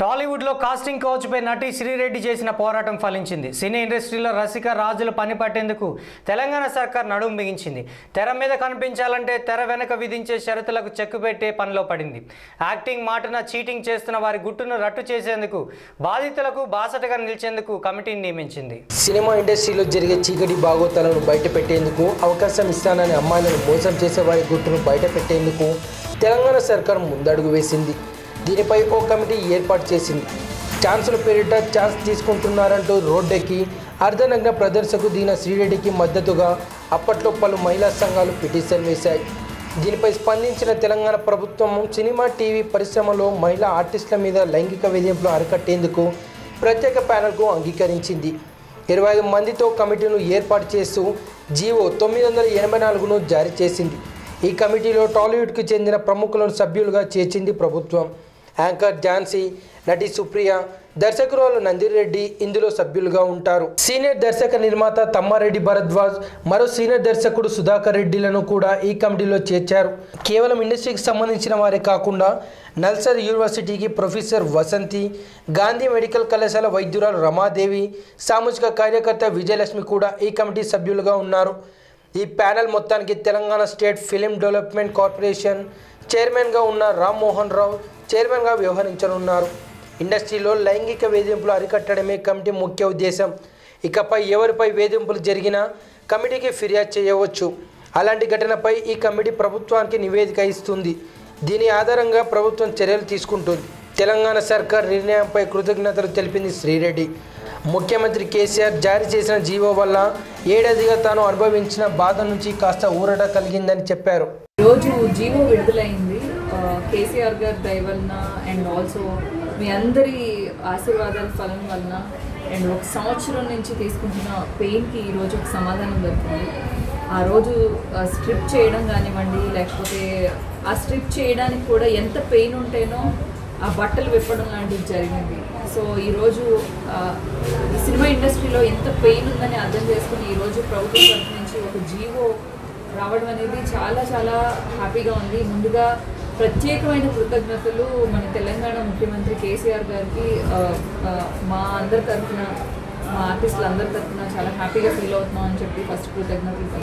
టాలీవుడ్లో కాస్టింగ్ కౌచ్పై నటి శ్రీరెడ్డి చేసిన పోరాటం ఫలించింది. సినీ ఇండస్ట్రీలో రసిక రాజులు పని పట్టేందుకు తెలంగాణ సర్కార్ నడుము బిగించింది. తెర మీద కనిపించాలంటే తెర వెనక విధించే షరతులకు చెక్కు పెట్టే పనిలో పడింది. యాక్టింగ్ మాటన చీటింగ్ చేస్తున్న వారి గుట్టును రట్టు చేసేందుకు బాధితులకు బాసటగా నిలిచేందుకు కమిటీని నియమించింది. సినిమా ఇండస్ట్రీలో జరిగే చీకటి బాగోతాలను బయటపెట్టేందుకు అవకాశం ఇస్తానని అమ్మాయిలను మోసం చేసే వారి గుట్టును బయటపెట్టేందుకు తెలంగాణ సర్కార్ ముందడుగు వేసింది. దీనిపై ఓ కమిటీ ఏర్పాటు చేసింది. ఛాన్సుల పేరిట ఛాన్స్ తీసుకుంటున్నారంటూ రోడ్డెక్కి అర్ధనగ్న ప్రదర్శకు దీన శ్రీరెడ్డికి మద్దతుగా అప్పట్లో పలు మహిళా సంఘాలు పిటిషన్ వేశాయి. దీనిపై స్పందించిన తెలంగాణ ప్రభుత్వం సినిమా టీవీ పరిశ్రమలో మహిళా ఆర్టిస్టుల మీద లైంగిక వేధింపులు అరికట్టేందుకు ప్రత్యేక ప్యానెల్కు అంగీకరించింది. ఇరవై ఐదు మందితో కమిటీను ఏర్పాటు చేస్తూ జీవో తొమ్మిది వందల ఎనభై నాలుగును జారీ చేసింది. ఈ కమిటీలో టాలీవుడ్కు చెందిన ప్రముఖులను సభ్యులుగా చేర్చింది ప్రభుత్వం. యాంకర్ ఝాన్సీ నటి సుప్రియ దర్శకురాలు నందిరెడ్డి ఇందులో సభ్యులుగా ఉంటారు. సీనియర్ దర్శక నిర్మాత తమ్మారెడ్డి భరద్వాజ్ మరో సీనియర్ దర్శకుడు సుధాకర్ రెడ్డిలను కూడా ఈ కమిటీలో చేర్చారు. కేవలం ఇండస్ట్రీకి సంబంధించిన వారే కాకుండా నల్సర్ యూనివర్సిటీకి ప్రొఫెసర్ వసంతి గాంధీ మెడికల్ కళాశాల వైద్యురాలు రమాదేవి సామాజిక కార్యకర్త విజయలక్ష్మి కూడా ఈ కమిటీ సభ్యులుగా ఉన్నారు. ఈ ప్యానెల్ మొత్తానికి Telangana state film development corporation చైర్మన్గా ఉన్న రామ్మోహన్ రావు చైర్మన్గా వ్యవహరించనున్నారు. ఇండస్ట్రీలో లైంగిక వేధింపులు అరికట్టడమే కమిటీ ముఖ్య ఉద్దేశం. ఇకపై ఎవరిపై వేధింపులు జరిగినా కమిటీకి ఫిర్యాదు చేయవచ్చు. అలాంటి ఘటనపై ఈ కమిటీ ప్రభుత్వానికి నివేదిక ఇస్తుంది. దీని ఆధారంగా ప్రభుత్వం చర్యలు తీసుకుంటుంది. తెలంగాణ సర్కార్ నిర్ణయంపై కృతజ్ఞతలు తెలిపింది శ్రీరెడ్డి. ముఖ్యమంత్రి కేసీఆర్ జారీ చేసిన జీవో వల్ల ఏడాదిగా తాను అనుభవించిన బాధ నుంచి కాస్త ఊరట కలిగిందని చెప్పారు. ఈరోజు జీవో విడుదలైంది. కేసీఆర్ గారి దయ వలన అండ్ ఆల్సో మీ అందరి ఆశీర్వాదాల ఫలం వలన అండ్ ఒక సంవత్సరం నుంచి తీసుకుంటున్న పెయిన్కి ఈరోజు ఒక సమాధానం దొరికింది. ఆ రోజు స్ట్రిప్ చేయడం కానివ్వండి లేకపోతే ఆ స్ట్రిప్ చేయడానికి కూడా ఎంత పెయిన్ ఉంటేనో ఆ బట్టలు విప్పడం లాంటివి జరిగింది. సో ఈరోజు ఈ సినిమా ఇండస్ట్రీలో ఎంత పెయిన్ ఉందని అర్థం చేసుకుని ఈరోజు ప్రభుత్వం తరఫు నుంచి ఒక జీవో రావడం అనేది చాలా చాలా హ్యాపీగా ఉంది. ముందుగా ప్రత్యేకమైన కృతజ్ఞతలు మన తెలంగాణ ముఖ్యమంత్రి కేసీఆర్ గారికి మా అందరి తరఫున మా ఆర్టిస్టులు అందరి తరఫున చాలా హ్యాపీగా ఫీల్ అవుతున్నాం అని చెప్పి ఫస్ట్ కృతజ్ఞతలు